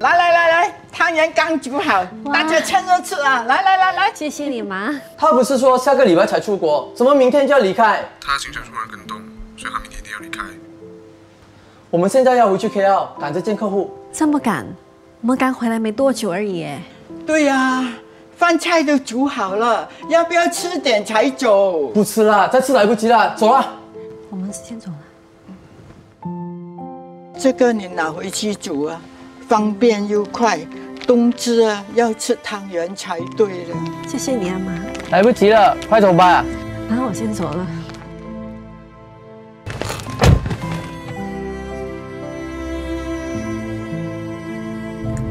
来来来来，汤圆刚煮好，大家趁热吃啊！来来来来，谢谢你妈。他不是说下个礼拜才出国，怎么明天就要离开？他行程突然更动，所以他明天一定要离开。我们现在要回去 KL 赶着见客户，这么赶？我们刚回来没多久而已。对呀，饭菜都煮好了，要不要吃点才走？不吃了，再吃来不及了，走了。我们先走了。这个你拿回去煮啊，方便又快。冬至啊，要吃汤圆才对了。谢谢你啊，妈。来不及了，快走吧。妈，我先走了。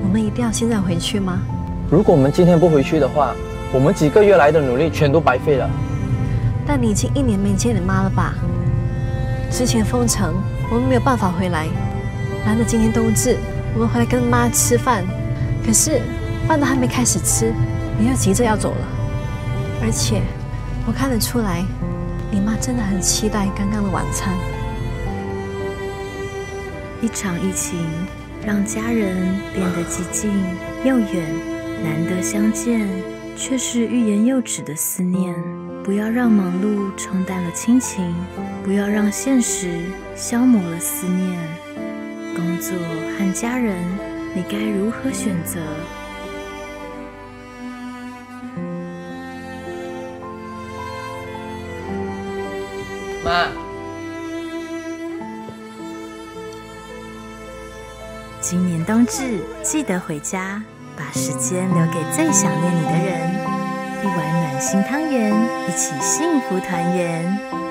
我们一定要现在回去吗？如果我们今天不回去的话，我们几个月来的努力全都白费了。但你已经一年没见你妈了吧？之前封城，我们没有办法回来。难得今天冬至，我们回来跟妈吃饭。可是饭都还没开始吃，你又急着要走了。而且我看得出来，你妈真的很期待刚刚的晚餐。一场疫情让家人变得极近又远，难得相见，却是欲言又止的思念。不要让忙碌冲淡了亲情，不要让现实消磨了思念。工作和家人，你该如何选择？妈，今年冬至记得回家，把时间留给最想念你的人。一碗暖心汤圆，一起幸福团圆。